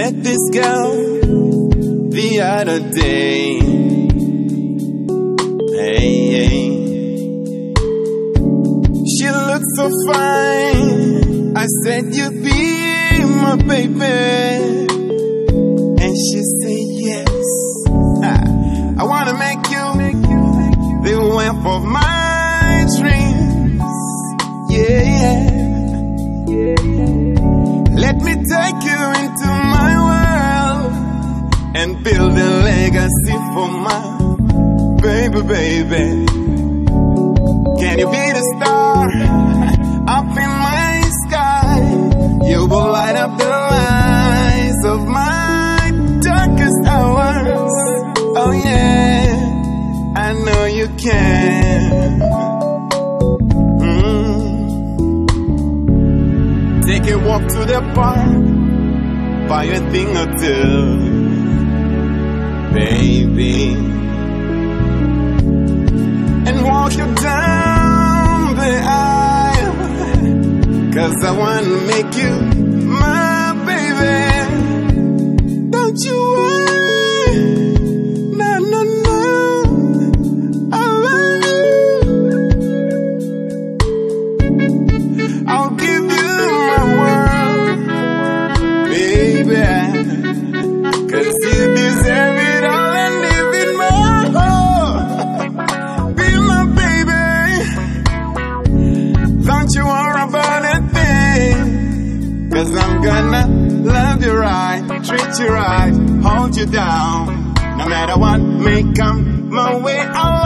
Met this girl the other day. Hey, hey. She looked so fine. I said, You'd be my baby. And she said, Yes. I wanna make you the wife of my dreams. Yeah, yeah. Let me take you into and build a legacy for my baby, baby. Can you be the star up in my sky? You will light up the lives of my darkest hours. Oh yeah, I know you can. Mm. Take a walk to the park, buy a thing or two, baby and walk you down the aisle. Cause I wanna make you Cause I'm gonna love you right, treat you right, hold you down. No matter what may come my way, out.